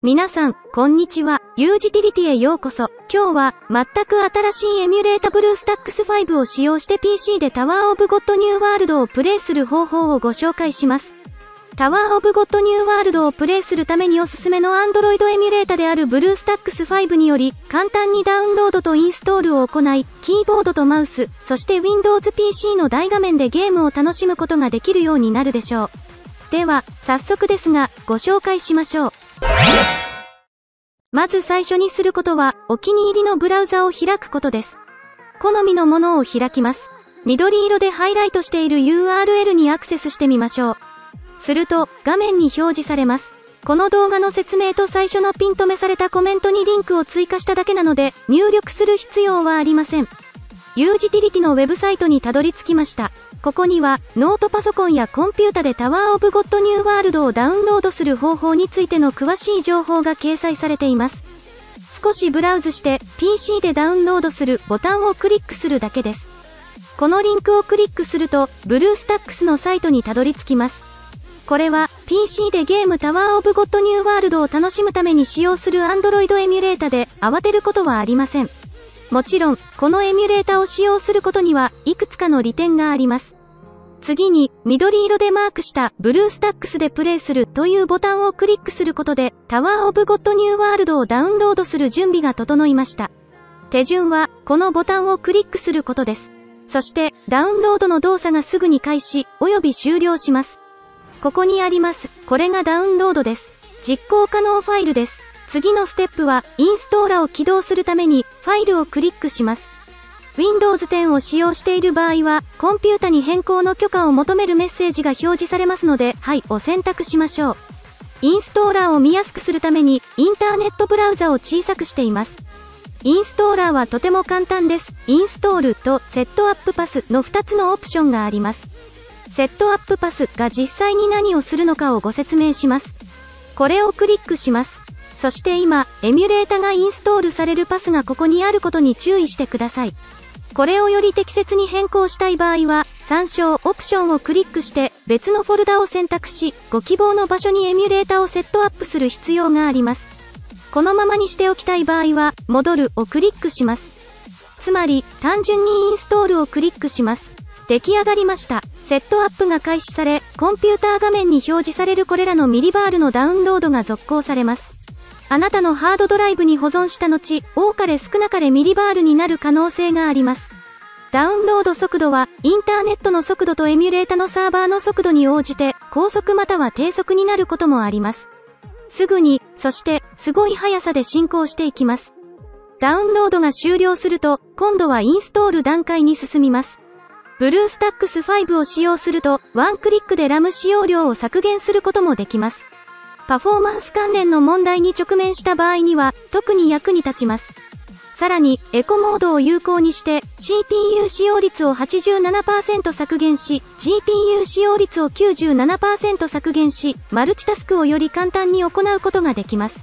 皆さん、こんにちは。ユージティリティへようこそ。今日は、全く新しいエミュレータブルースタックス5を使用して PC でタワーオブゴッドニューワールドをプレイする方法をご紹介します。タワーオブゴッドニューワールドをプレイするためにおすすめの Android エミュレータであるブルースタックス5により、簡単にダウンロードとインストールを行い、キーボードとマウス、そして Windows PC の大画面でゲームを楽しむことができるようになるでしょう。では、早速ですが、ご紹介しましょう。まず最初にすることは、お気に入りのブラウザを開くことです。好みのものを開きます。緑色でハイライトしている URL にアクセスしてみましょう。すると、画面に表示されます。この動画の説明と最初のピン止めされたコメントにリンクを追加しただけなので、入力する必要はありません。ユージティリティのウェブサイトにたどり着きました。ここには、ノートパソコンやコンピュータでタワーオブゴッドニューワールドをダウンロードする方法についての詳しい情報が掲載されています。少しブラウズして、PC でダウンロードするボタンをクリックするだけです。このリンクをクリックすると、ブルースタックスのサイトにたどり着きます。これは、PC でゲームタワーオブゴッドニューワールドを楽しむために使用する Android エミュレータで、慌てることはありません。もちろん、このエミュレータを使用することには、いくつかの利点があります。次に、緑色でマークしたブルースタックスでプレイするというボタンをクリックすることで、タワーオブゴッドニューワールドをダウンロードする準備が整いました。手順は、このボタンをクリックすることです。そして、ダウンロードの動作がすぐに開始、及び終了します。ここにあります。これがダウンロードです。実行可能ファイルです。次のステップは、インストーラを起動するために、ファイルをクリックします。Windows 10を使用している場合は、コンピュータに変更の許可を求めるメッセージが表示されますので、はいを選択しましょう。インストーラーを見やすくするために、インターネットブラウザを小さくしています。インストーラーはとても簡単です。インストールとセットアップパスの2つのオプションがあります。セットアップパスが実際に何をするのかをご説明します。これをクリックします。そして今、エミュレータがインストールされるパスがここにあることに注意してください。これをより適切に変更したい場合は、参照オプションをクリックして別のフォルダを選択し、ご希望の場所にエミュレータをセットアップする必要があります。このままにしておきたい場合は、戻るをクリックします。つまり、単純にインストールをクリックします。出来上がりました。セットアップが開始され、コンピューター画面に表示されるこれらのミリバールのダウンロードが続行されます。あなたのハードドライブに保存した後、多かれ少なかれミリバールになる可能性があります。ダウンロード速度は、インターネットの速度とエミュレータのサーバーの速度に応じて、高速または低速になることもあります。すぐに、そして、すごい速さで進行していきます。ダウンロードが終了すると、今度はインストール段階に進みます。ブルースタックス5を使用すると、ワンクリックで RAM 使用量を削減することもできます。パフォーマンス関連の問題に直面した場合には、特に役に立ちます。さらに、エコモードを有効にして、CPU 使用率を87%削減し、GPU 使用率を97%削減し、マルチタスクをより簡単に行うことができます。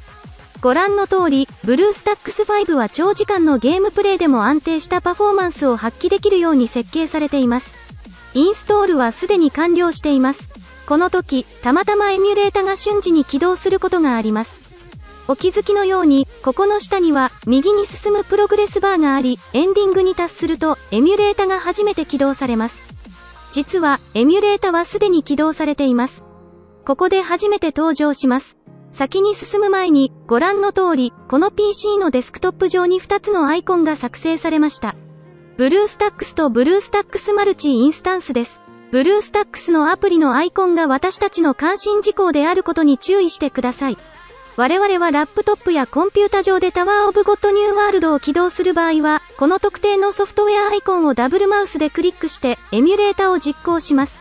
ご覧の通り、ブルースタックス5は長時間のゲームプレイでも安定したパフォーマンスを発揮できるように設計されています。インストールはすでに完了しています。この時、たまたまエミュレータが瞬時に起動することがあります。お気づきのように、ここの下には、右に進むプログレスバーがあり、エンディングに達すると、エミュレータが初めて起動されます。実は、エミュレータはすでに起動されています。ここで初めて登場します。先に進む前に、ご覧の通り、この PC のデスクトップ上に2つのアイコンが作成されました。BlueStacks と BlueStacks マルチインスタンスです。 BlueStacks のアプリのアイコンが私たちの関心事項であることに注意してください。我々はラップトップやコンピュータ上で Tower of God: NEW WORLD を起動する場合は、この特定のソフトウェアアイコンをダブルマウスでクリックして、エミュレータを実行します。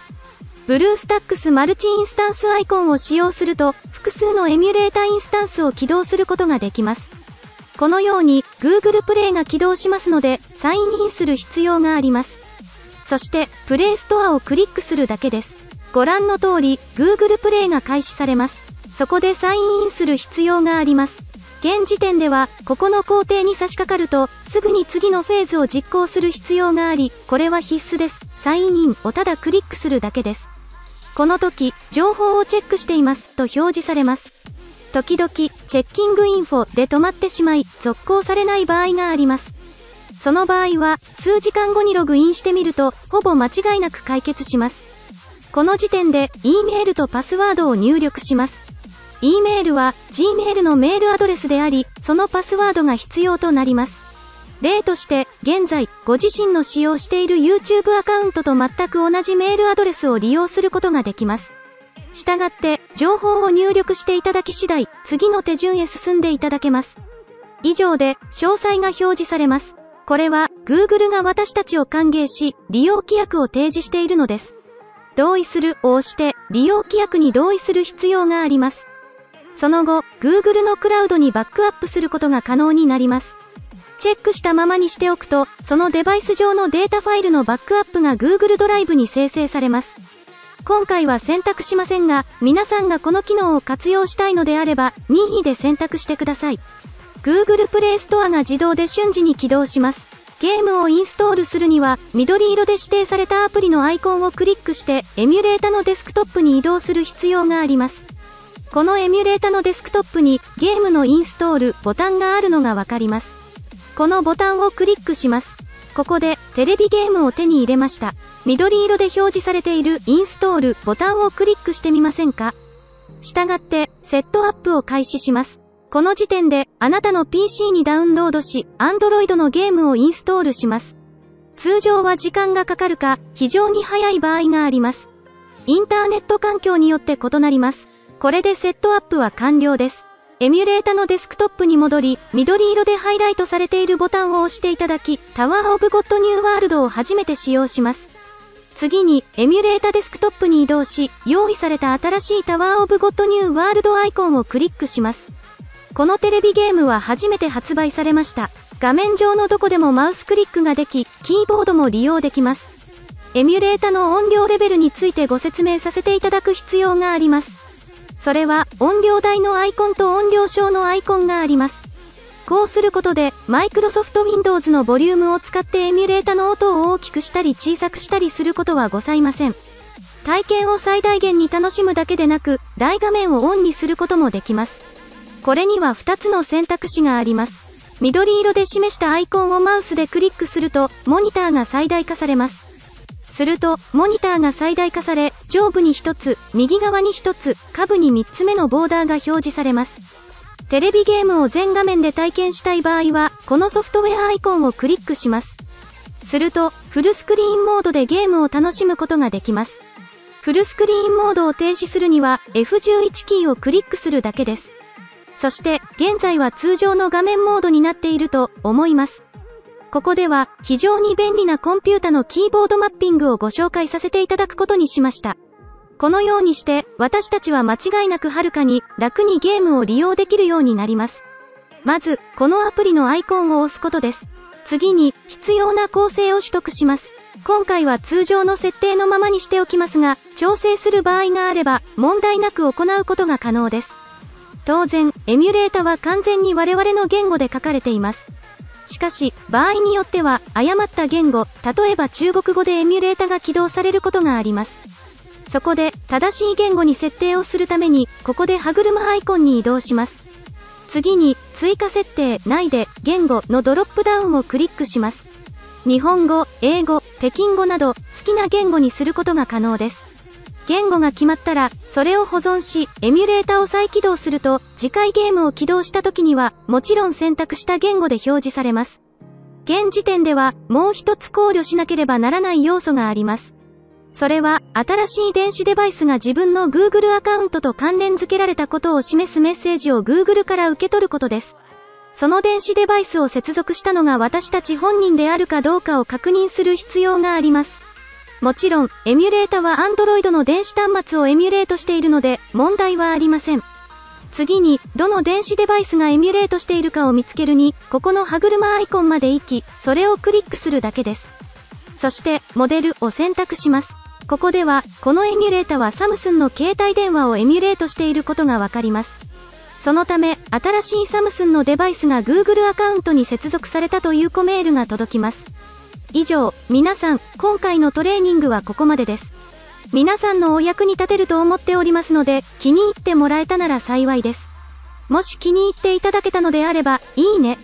BlueStacks マルチインスタンスアイコンを使用すると、複数のエミュレータインスタンスを起動することができます。このように、Google プレイが起動しますので、サインインする必要があります。そして、プレイストアをクリックするだけです。ご覧の通り、Google プレイが開始されます。そこでサインインする必要があります。現時点では、ここの工程に差し掛かると、すぐに次のフェーズを実行する必要があり、これは必須です。サインインをただクリックするだけです。この時、情報をチェックしていますと表示されます。時々、チェッキングインフォで止まってしまい、続行されない場合があります。その場合は、数時間後にログインしてみると、ほぼ間違いなく解決します。この時点で、E メールとパスワードを入力します。E メールは、Gmail のメールアドレスであり、そのパスワードが必要となります。例として、現在、ご自身の使用している YouTube アカウントと全く同じメールアドレスを利用することができます。したがって、情報を入力していただき次第、次の手順へ進んでいただけます。以上で、詳細が表示されます。これは、Google が私たちを歓迎し、利用規約を提示しているのです。同意するを押して、利用規約に同意する必要があります。その後、Google のクラウドにバックアップすることが可能になります。チェックしたままにしておくと、そのデバイス上のデータファイルのバックアップが Google ドライブに生成されます。今回は選択しませんが、皆さんがこの機能を活用したいのであれば、任意で選択してください。Google Play Store が自動で瞬時に起動します。ゲームをインストールするには、緑色で指定されたアプリのアイコンをクリックして、エミュレータのデスクトップに移動する必要があります。このエミュレータのデスクトップに、ゲームのインストール、ボタンがあるのがわかります。このボタンをクリックします。ここで、テレビゲームを手に入れました。緑色で表示されているインストールボタンをクリックしてみませんか？したがって、セットアップを開始します。この時点で、あなたの PC にダウンロードし、Android のゲームをインストールします。通常は時間がかかるか、非常に早い場合があります。インターネット環境によって異なります。これでセットアップは完了です。エミュレータのデスクトップに戻り、緑色でハイライトされているボタンを押していただき、 Tower of God: NEW WORLD を初めて使用します。次に、エミュレータデスクトップに移動し、用意された新しいタワーオブゴッドニューワールドアイコンをクリックします。このテレビゲームは初めて発売されました。画面上のどこでもマウスクリックができ、キーボードも利用できます。エミュレータの音量レベルについてご説明させていただく必要があります。それは、音量台のアイコンと音量小のアイコンがあります。こうすることで、マイクロソフト Windows のボリュームを使ってエミュレータの音を大きくしたり小さくしたりすることはございません。体験を最大限に楽しむだけでなく、大画面をオンにすることもできます。これには2つの選択肢があります。緑色で示したアイコンをマウスでクリックすると、モニターが最大化されます。すると、モニターが最大化され、上部に1つ、右側に1つ、下部に3つ目のボーダーが表示されます。テレビゲームを全画面で体験したい場合は、このソフトウェアアイコンをクリックします。すると、フルスクリーンモードでゲームを楽しむことができます。フルスクリーンモードを停止するには、F11 キーをクリックするだけです。そして、現在は通常の画面モードになっていると思います。ここでは非常に便利なコンピュータのキーボードマッピングをご紹介させていただくことにしました。このようにして、私たちは間違いなくはるかに楽にゲームを利用できるようになります。まず、このアプリのアイコンを押すことです。次に、必要な構成を取得します。今回は通常の設定のままにしておきますが、調整する場合があれば、問題なく行うことが可能です。当然、エミュレータは完全に我々の言語で書かれています。しかし、場合によっては、誤った言語、例えば中国語でエミュレータが起動されることがあります。そこで、正しい言語に設定をするために、ここで歯車アイコンに移動します。次に、追加設定内で、言語のドロップダウンをクリックします。日本語、英語、北京語など、好きな言語にすることが可能です。言語が決まったら、それを保存し、エミュレータを再起動すると、次回ゲームを起動した時には、もちろん選択した言語で表示されます。現時点では、もう一つ考慮しなければならない要素があります。それは、新しい電子デバイスが自分の Google アカウントと関連付けられたことを示すメッセージを Google から受け取ることです。その電子デバイスを接続したのが私たち本人であるかどうかを確認する必要があります。もちろん、エミュレータは Android の電子端末をエミュレートしているので、問題はありません。次に、どの電子デバイスがエミュレートしているかを見つけるに、ここの歯車アイコンまで行き、それをクリックするだけです。そして、モデルを選択します。ここでは、このエミュレータはサムスンの携帯電話をエミュレートしていることがわかります。そのため、新しいサムスンのデバイスが Google アカウントに接続されたというコメールが届きます。以上、皆さん、今回のトレーニングはここまでです。皆さんのお役に立てると思っておりますので、気に入ってもらえたなら幸いです。もし気に入っていただけたのであれば、いいね。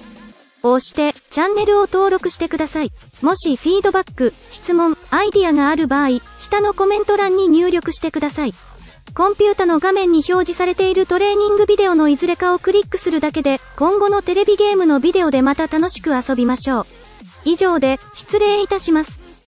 押して、チャンネルを登録してください。もしフィードバック、質問、アイディアがある場合、下のコメント欄に入力してください。コンピュータの画面に表示されているトレーニングビデオのいずれかをクリックするだけで、今後のテレビゲームのビデオでまた楽しく遊びましょう。以上で、失礼いたします。